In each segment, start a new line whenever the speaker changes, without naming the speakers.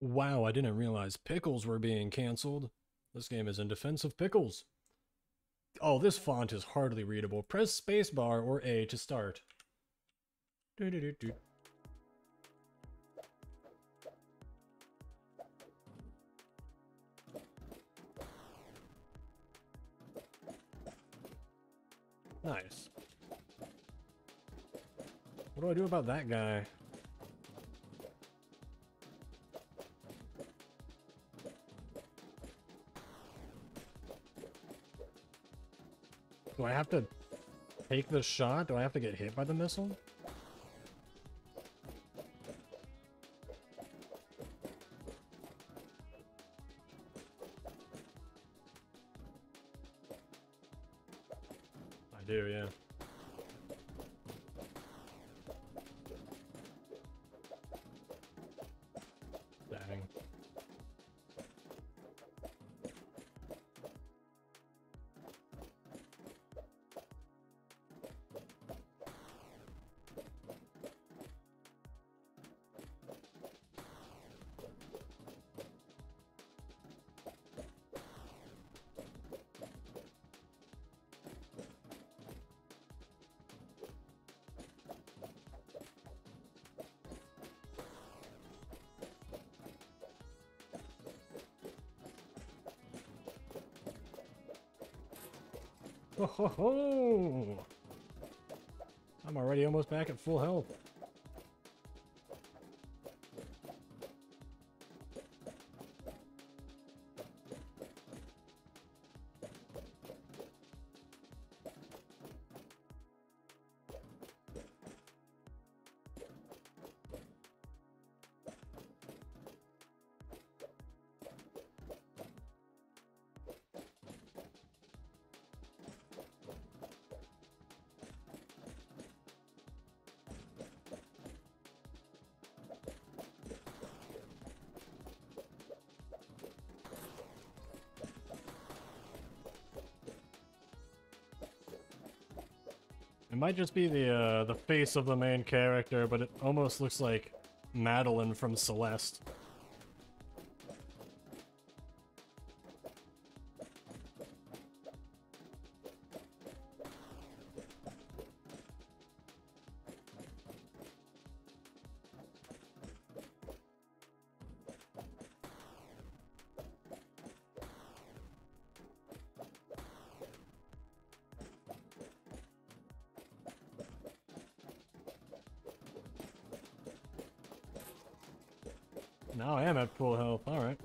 Wow, I didn't realize pickles were being cancelled. This game is in defense of pickles. Oh, this font is hardly readable. Press spacebar or A to start. Do -do -do Nice. What do I do about that guy? Do I have to take the shot? Do I have to get hit by the missile? I do, yeah. Ho ho ho! I'm already almost back at full health. It might just be the uh, the face of the main character, but it almost looks like Madeline from Celeste. Now I am at full health, alright.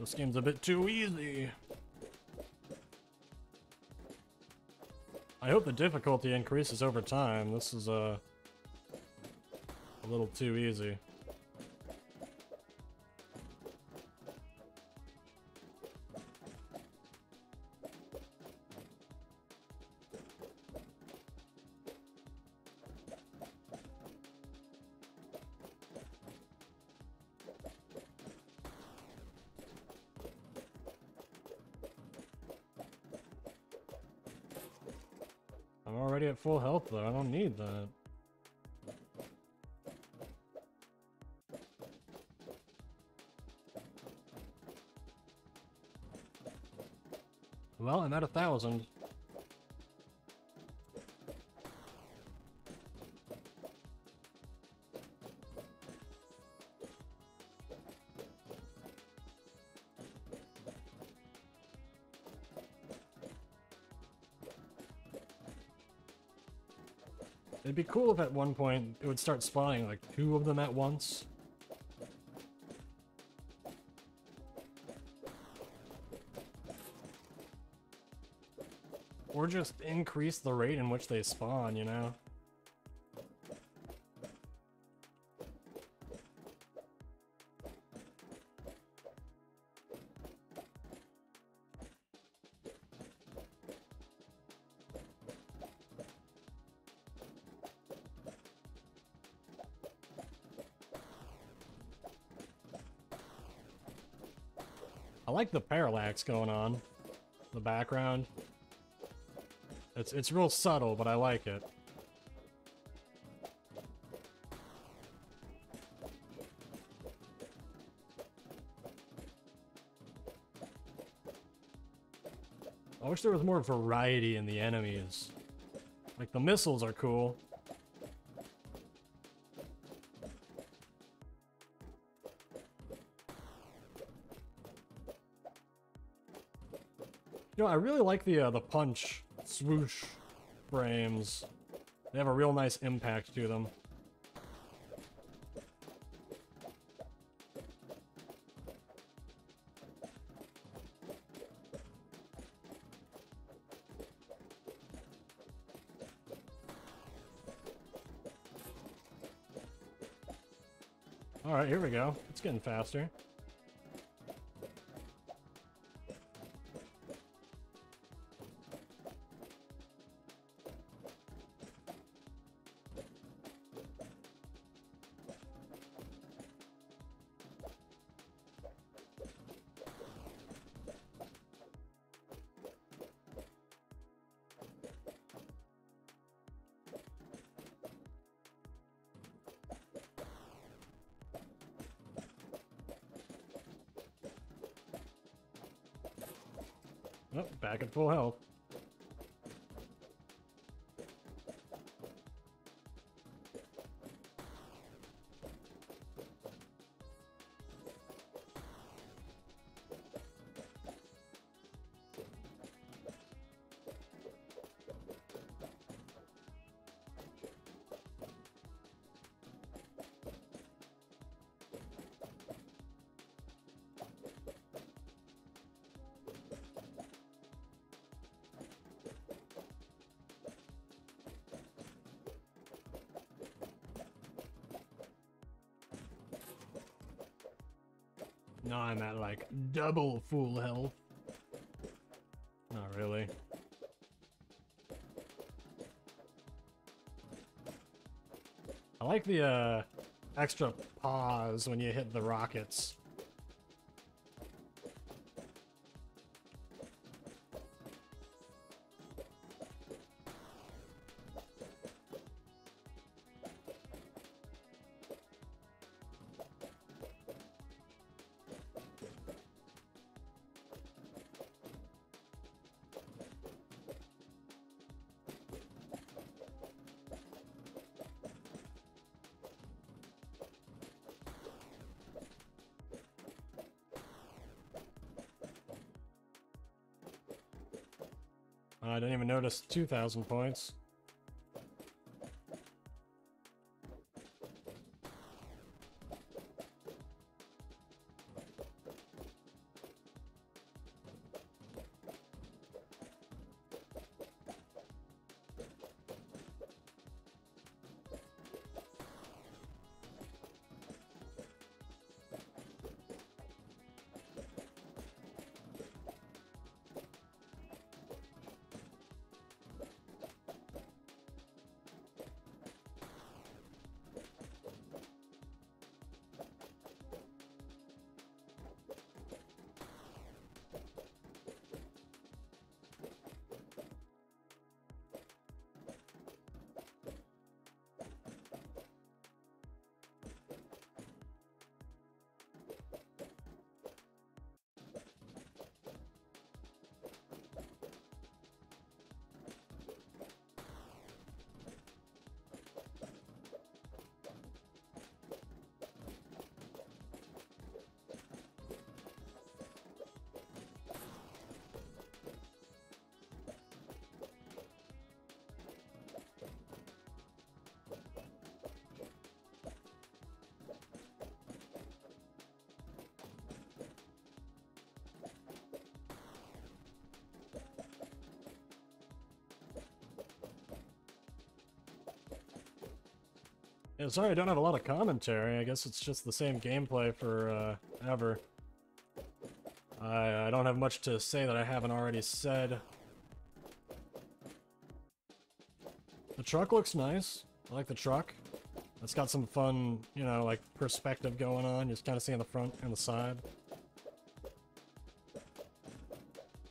This game's a bit too easy. I hope the difficulty increases over time. This is uh, a little too easy. I'm already at full health though, I don't need that. Well, I'm at a thousand. It'd be cool if at one point it would start spawning like two of them at once. Or just increase the rate in which they spawn, you know? like the parallax going on the background. It's, it's real subtle, but I like it. I wish there was more variety in the enemies. Like, the missiles are cool, You know, I really like the uh, the punch swoosh frames. They have a real nice impact to them. Alright, here we go. It's getting faster. Oh, back at full health. Now I'm at like double full health. Not really. I like the uh, extra pause when you hit the rockets. I didn't even notice 2,000 points. Yeah, sorry I don't have a lot of commentary. I guess it's just the same gameplay for uh, ever. I, I don't have much to say that I haven't already said. The truck looks nice. I like the truck. It's got some fun, you know, like perspective going on. Just kind of seeing the front and the side.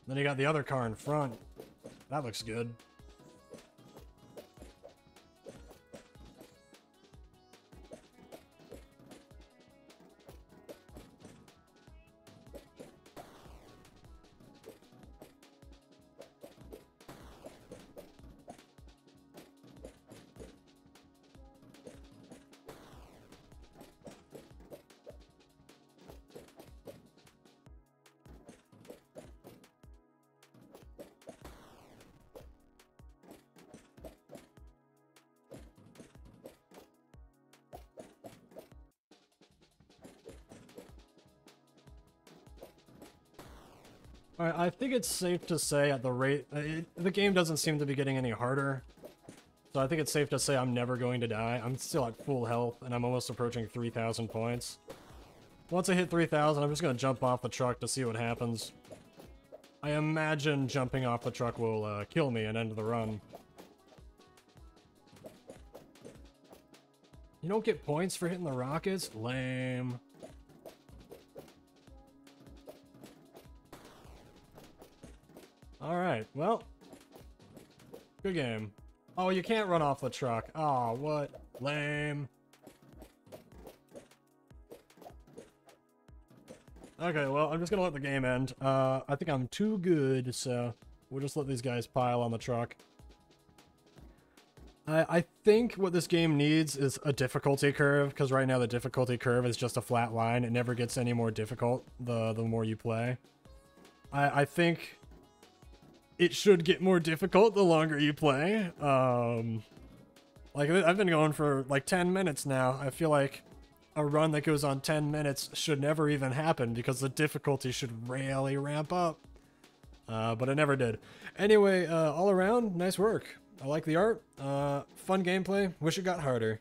Then you got the other car in front. That looks good. Alright, I think it's safe to say at the rate... uh, It, the game doesn't seem to be getting any harder. So I think it's safe to say I'm never going to die. I'm still at full health, and I'm almost approaching 3,000 points. Once I hit 3,000, I'm just going to jump off the truck to see what happens. I imagine jumping off the truck will uh, kill me and end the run. You don't get points for hitting the rockets? Lame. Alright, well. Good game. Oh, you can't run off the truck. Oh, what? Lame. Okay, well, I'm just gonna let the game end. Uh, I think I'm too good, so we'll just let these guys pile on the truck. I, I think what this game needs is a difficulty curve, because right now the difficulty curve is just a flat line. It never gets any more difficult the, the more you play. I, I think it should get more difficult the longer you play. Um, like, I've been going for like 10 minutes now. I feel like a run that goes on 10 minutes should never even happen because the difficulty should really ramp up. Uh, but it never did. Anyway, uh, all around, nice work. I like the art. Uh, fun gameplay. Wish it got harder.